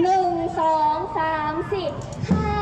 หนึ่งสองสามสี่ห้า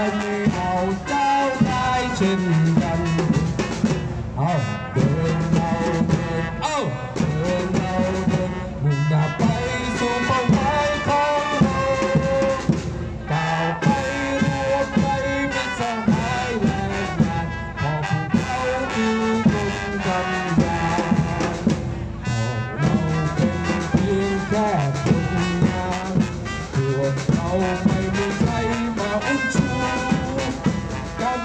I'll know, don't lie.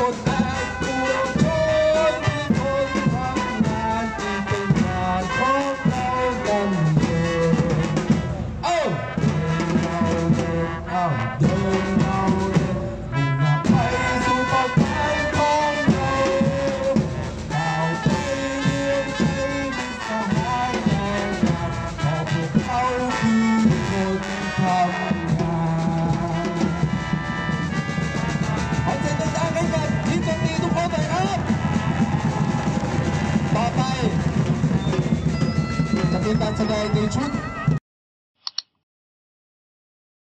Oh. ไปครับต่อไปจะเป็นการแสดงในชุด